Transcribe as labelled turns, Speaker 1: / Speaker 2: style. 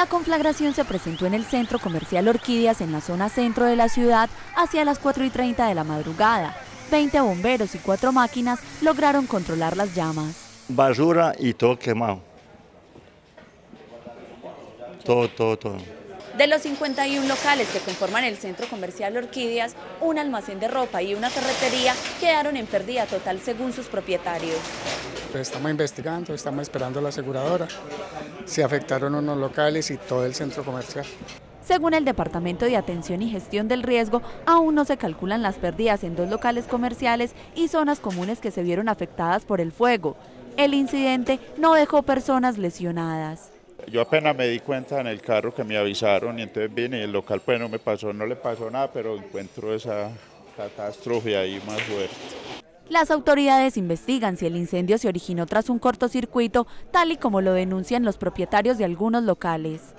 Speaker 1: La conflagración se presentó en el centro comercial Orquídeas en la zona centro de la ciudad hacia las 4 y 30 de la madrugada. 20 bomberos y cuatro máquinas lograron controlar las llamas.
Speaker 2: Basura y todo quemado. Todo, todo, todo.
Speaker 1: De los 51 locales que conforman el centro comercial Orquídeas, un almacén de ropa y una ferretería quedaron en pérdida total según sus propietarios.
Speaker 3: Pues estamos investigando, estamos esperando la aseguradora. Se afectaron unos locales y todo el centro comercial.
Speaker 1: Según el Departamento de Atención y Gestión del Riesgo, aún no se calculan las pérdidas en dos locales comerciales y zonas comunes que se vieron afectadas por el fuego. El incidente no dejó personas lesionadas.
Speaker 4: Yo apenas me di cuenta en el carro que me avisaron y entonces vine y el local pues no me pasó, no le pasó nada, pero encuentro esa catástrofe ahí más fuerte.
Speaker 1: Las autoridades investigan si el incendio se originó tras un cortocircuito, tal y como lo denuncian los propietarios de algunos locales.